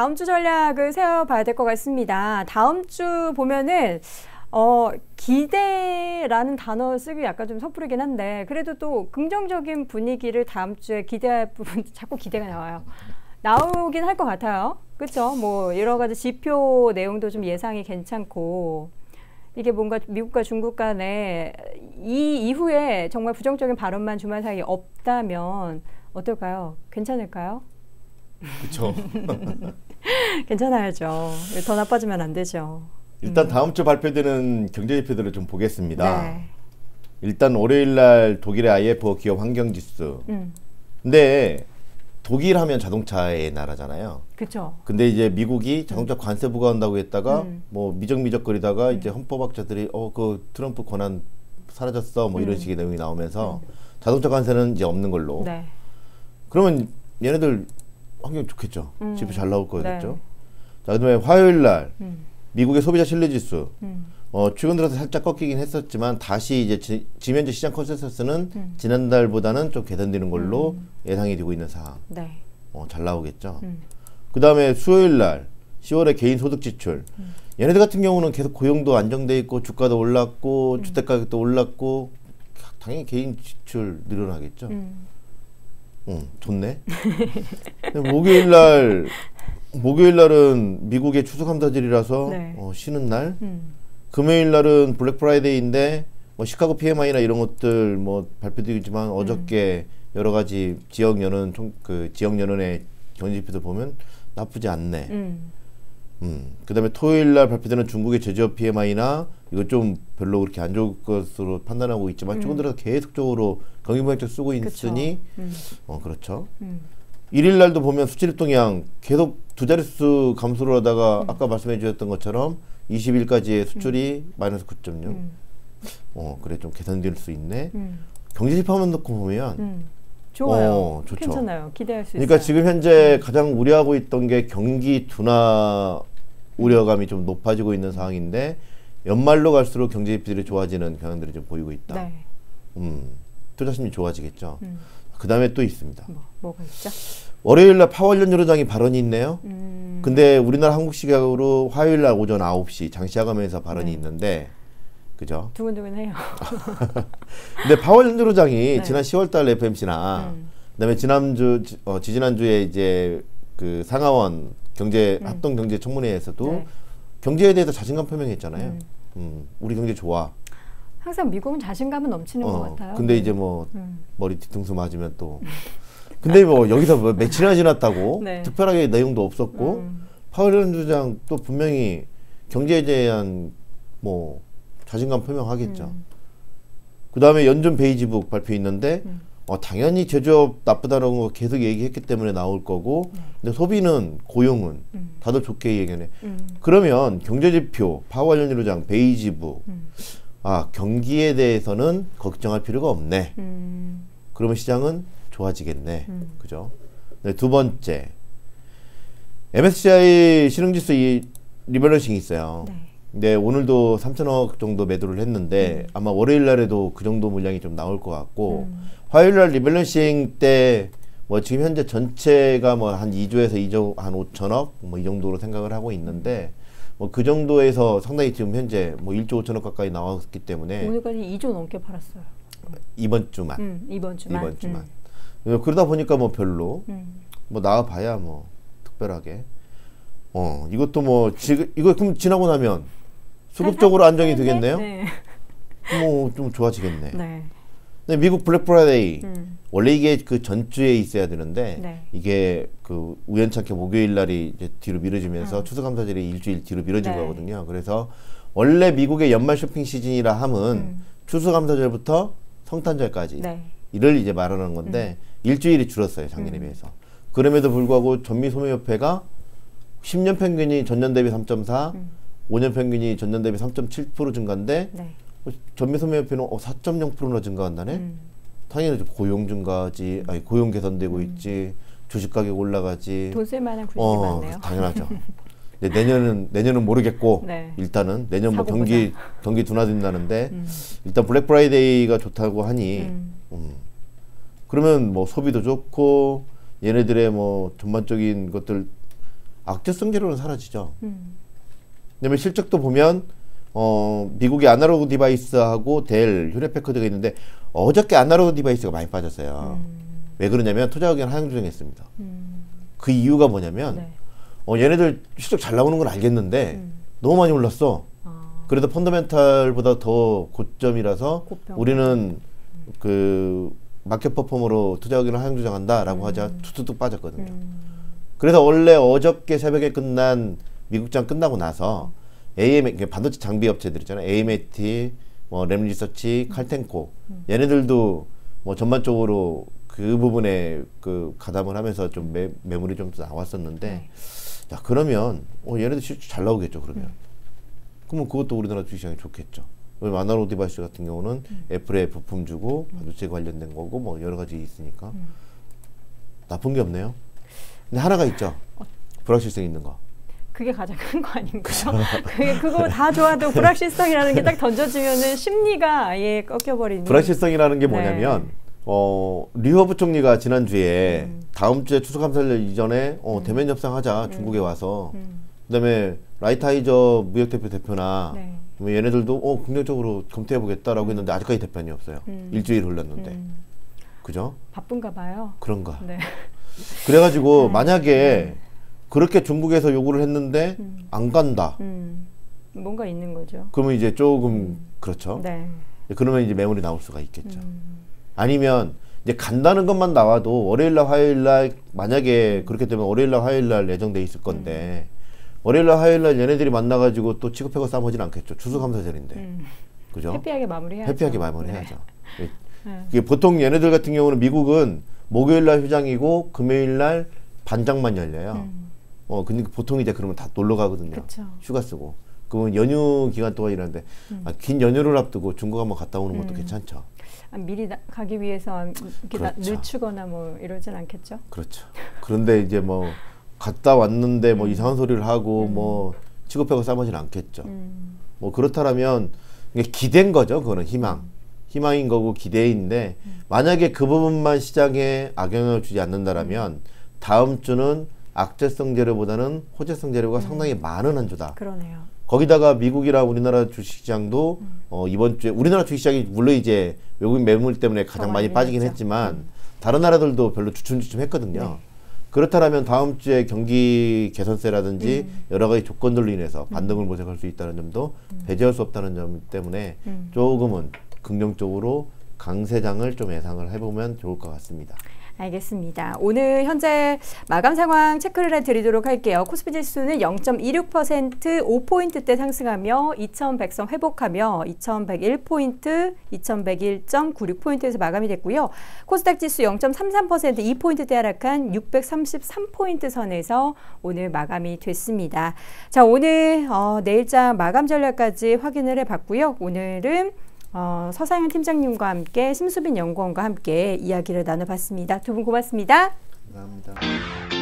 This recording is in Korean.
다음 주 전략을 세워봐야 될 것 같습니다. 다음 주 보면은 어, 기대라는 단어 쓰기 약간 좀 섣부르긴 한데 그래도 또 긍정적인 분위기를 다음 주에 기대할 부분 자꾸 기대가 나와요. 나오긴 할 것 같아요. 그렇죠? 뭐 여러 가지 지표 내용도 좀 예상이 괜찮고 이게 뭔가 미국과 중국 간에 이 이후에 정말 부정적인 발언만 주말 사이에 없다면 어떨까요? 괜찮을까요? 그렇죠. 괜찮아야죠. 더 나빠지면 안 되죠. 일단 다음 주 발표되는 경제 지표들을 좀 보겠습니다. 네. 일단 월요일 날 독일의 IF 기업 환경 지수. 음, 근데 독일 하면 자동차의 나라잖아요. 그렇죠. 근데 이제 미국이 자동차 관세 부과한다고 했다가 음. 뭐 미적미적거리다가 이제 헌법학자들이 어 그 트럼프 권한 사라졌어 뭐 이런 음. 식의 내용이 나오면서 자동차 관세는 이제 없는 걸로. 네. 그러면 얘네들 환경 좋겠죠. 음. 지표 잘 나올 네. 거겠죠. 자, 그다음에 화요일 날 음, 미국의 소비자 신뢰 지수 음, 어, 최근 들어서 살짝 꺾이긴 했었지만 다시 이제 지, 지금 현재 시장 컨센서스는 음. 지난달보다는 좀 개선되는 걸로 예상이 되고 있는 상황. 네. 어, 잘 나오겠죠. 음. 그 다음에 수요일 날 10월에 개인 소득 지출. 얘네들 같은 경우는 계속 고용도 안정돼 있고 주가도 올랐고 음. 주택 가격도 올랐고 당연히 개인 지출 늘어나겠죠. 음. 응, 좋네. 근데 목요일 날 목요일 날은 미국의 추수 감사절이라서 네. 어, 쉬는 날. 음. 금요일 날은 블랙 프라이데이인데 뭐 시카고 PMI나 이런 것들 뭐 발표되겠지만 어저께 여러 가지 지역 연은 총, 그 지역 연은의 경제 지표들 보면 나쁘지 않네. 음. 음. 그다음에 토요일 날 발표되는 중국의 제조업 PMI나 이거 좀 별로 그렇게 안 좋을 것으로 판단하고 있지만 최근 들어서 계속적으로 경기부양책 쓰고. 있으니 음. 어 그렇죠. 음. 일일 날도 보면 수출입 동향 계속 두 자릿수 감소를 하다가 아까 말씀해 주셨던 것처럼 20일까지의 수출이 마이너스 9.6. 음. 어 그래 좀 개선될 수 있네. 음. 경제 지표만 놓고 보면 음. 좋아요. 어, 좋죠. 괜찮아요. 기대할 수 그러니까 있어요. 지금 현재 가장 우려하고 있던 게 경기 둔화 우려감이 좀 높아지고 있는 상황인데 연말로 갈수록 경제 지표들이 좋아지는 경향들이 좀 보이고 있다. 네. 음, 투자 심리 좋아지겠죠. 음. 그 다음에 또 있습니다. 뭐 뭐가 있죠? 월요일 날 파월 연주로장이 발언이 있네요. 음. 근데 우리나라 한국 시각으로 화요일 날 오전 9시 장시야감에서 발언이 네. 있는데 그죠? 두근두근해요. 근데 파월 연주로장이 네. 지난 10월 달 FMC나 음. 그다음에 지난주 지- 어, 지지난주에 이제 그 상하원 경제 합동 경제 청문회에서도 음. 네. 경제에 대해서 자신감 표명했잖아요. 음. 음, 우리 경제 좋아. 항상 미국은 자신감은 넘치는 것 같아요. 근데 이제 뭐 음. 머리 뒤통수 맞으면 또 근데 뭐 여기서 뭐 며칠이나 지났다고 네. 특별하게 내용도 없었고 음. 파월 연주장 또 분명히 경제에 대한 뭐 자신감 표명하겠죠. 음. 그 다음에 연준 베이지북 발표 있는데 음. 어, 당연히 제조업 나쁘다는 거 계속 얘기했기 때문에 나올 거고 근데 소비는 고용은 네. 음. 다들 좋게 얘기하네. 음. 그러면 경제지표 파월 연준장 베이지북 음. 아 경기에 대해서는 걱정할 필요가 없네. 음. 그러면 시장은 좋아지겠네. 음. 그죠? 네, 두 번째 MSCI 신흥지수 이 리밸런싱이 있어요. 네. 근데 오늘도 3천억 정도 매도를 했는데 아마 월요일 날에도 그 정도 물량이 좀 나올 것 같고 음. 화요일 날 리밸런싱 때 뭐 지금 현재 전체가 뭐 한 2조에서 2조 한 5천억 뭐 이 정도로 생각을 하고 있는데 뭐 그 정도에서 상당히 지금 현재 뭐 1조 5천억 가까이 나왔기 때문에 오늘까지 2조 넘게 팔았어요. 이번 주만 음, 이번 주만. 이번 주만 어, 그러다 보니까 뭐 별로 음. 음. 뭐 나와 봐야 뭐 특별하게 어 이것도 뭐 지금 이거 그럼 지나고 나면 수급적으로 안정이 되겠네요. 네. 뭐좀 좋아지겠네. 네. 근데 미국 블랙 프라이데이 음. 원래 이게 그 전주에 있어야 되는데 네. 이게 그 우연찮게 목요일 날이 이제 뒤로 미뤄지면서 추수감사절이 일주일 뒤로 미뤄진 음. 네. 거거든요. 그래서 원래 미국의 연말 쇼핑 시즌이라 함은 음. 추수감사절부터 성탄절까지 네. 이를 이제 말하는 건데 일주일이 줄었어요 작년에 음. 비해서. 그럼에도 불구하고 전미 소매협회가 10년 평균이 전년 대비 3.4, 음. 5년 평균이 전년 대비 3.7% 증가인데 네. 어, 전미소매협회는 어, 4.0%나 증가한다네. 음. 당연히 고용 증가하지, 아니 고용 개선되고 있지, 주식 가격 올라가지. 돈 쓸만한 구직이 어, 많네요. 당연하죠. 근데 내년은 내년은 모르겠고 네. 일단은 내년 뭐 경기 경기 둔화된다는데 음. 일단 블랙 프라이데이가 좋다고 하니 음. 음. 그러면 뭐 소비도 좋고 얘네들의 뭐 전반적인 것들 악재성 재료는 사라지죠. 음. 왜냐면 실적도 보면 어 미국의 아날로그 디바이스하고 델, 휴렛패커드가 있는데 어저께 아날로그 디바이스가 많이 빠졌어요. 음. 왜 그러냐면 투자 의견 하향 조정했습니다. 음. 그 이유가 뭐냐면 네. 어 얘네들 실적 잘 나오는 건 알겠는데 음. 너무 많이 올랐어. 아, 그래도 펀더멘탈보다 더 고점이라서 고평. 우리는 그 마켓 퍼폼으로 투자 의견을 하향 조정한다라고 하자 툭툭툭 빠졌거든요. 음. 그래서 원래 어저께 새벽에 끝난 미국장 끝나고 나서 AM 반도체 장비 업체들 있잖아요. AMAT, 뭐 램리서치, 칼텐코 얘네들도 뭐 전반적으로 그 부분에 그 가담을 하면서 좀 매, 매물이 좀 나왔었는데 야 그러면 어 얘네들 실적 잘 나오겠죠 그러면 그러면 그것도 우리나라 주식시장이 좋겠죠. 왜냐면 아날로그 디바이스 같은 경우는 애플에 부품 주고 반도체 관련된 거고 뭐 여러 가지 있으니까 나쁜 게 없네요. 근데 하나가 있죠. 불확실성 있는 거. 그게 가장 큰 거 아닌가요? 그게 그거 다 좋아도 불확실성이라는 게 딱 던져지면은 심리가 아예 꺾여버리는. 불확실성이라는 게 네. 뭐냐면 어 류허 부총리가 지난 주에 음. 다음 주에 추수감사절 이전에 어, 대면 협상하자 중국에 와서 음. 그다음에 라이트하이저 무역대표 대표나 네. 뭐 얘네들도 어 긍정적으로 검토해 보겠다라고 했는데 아직까지 대표안이 없어요. 음. 일주일 흘렀는데 음. 그죠? 바쁜가 봐요. 그런가? 네. 그래가지고 네. 만약에 그렇게 중국에서 요구를 했는데 음. 안 간다. 음. 뭔가 있는 거죠. 그러면 이제 조금 그렇죠. 네. 그러면 이제 매물이 나올 수가 있겠죠. 음. 아니면 이제 간다는 것만 나와도 월요일 날 화요일 날 만약에 그렇게 되면 월요일 날 화요일 날 예정돼 있을 건데 월요일 날 화요일 날 얘네들이 만나 가지고 또 취급하고 싸우진 않겠죠. 추수감사절인데 음. 그죠? 해피하게 마무리해야죠. 해피하게 마무리해야죠. 예. 네. 이게 보통 얘네들 같은 경우는 미국은 목요일 날 휴장이고 금요일 날 반장만 열려요. 음. 어 근데 보통 이제 그러면 다 놀러 가거든요. 그쵸. 휴가 쓰고. 그러면 연휴 기간 동안 일하는데 아, 긴 연휴를 앞두고 중국 한번 갔다 오는 것도 음. 괜찮죠. 아, 미리 나, 가기 위해서 이렇게 나- 그렇죠. 늦추거나 뭐 이러진 않겠죠? 그렇죠. 그런데 이제 뭐 갔다 왔는데 뭐 이상한 소리를 하고 뭐 취급하고 싸우진 않겠죠. 음. 뭐 그렇다면 이게 기대인 거죠. 그거는 희망. 희망인 거고 기대인데 만약에 그 부분만 시장에 악영향을 주지 않는다라면 다음 주는 악재성 재료보다는 호재성 재료가 상당히 많은 한 주다. 그러네요. 거기다가 미국이랑 우리나라 주식시장도 어, 이번 주에 우리나라 주식시장이 물론 이제 외국인 매물 때문에 가장 더 많이 빠지긴 밀렸죠. 했지만 다른 나라들도 별로 주춤주춤했거든요. 네. 그렇다면 다음 주에 경기 개선세라든지 음. 여러 가지 조건들로 인해서 반등을 모색할 수 있다는 점도 배제할 수 없다는 점 때문에 음. 조금은 긍정적으로 강세장을 좀 예상을 해보면 좋을 것 같습니다. 알겠습니다. 오늘 현재 마감 상황 체크를 해드리도록 할게요. 코스피 지수는 0.26% 5포인트대 상승하며 2100선 회복하며 2101포인트, 2101.96포인트에서 마감이 됐고요. 코스닥 지수 0.33% 2포인트대 하락한 633포인트 선에서 오늘 마감이 됐습니다. 자, 오늘 어, 내일장 마감 전략까지 확인을 해봤고요. 오늘은 어, 서상현 팀장님과 함께 심수빈 연구원과 함께 이야기를 나눠봤습니다. 두 분 고맙습니다. 감사합니다.